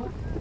음.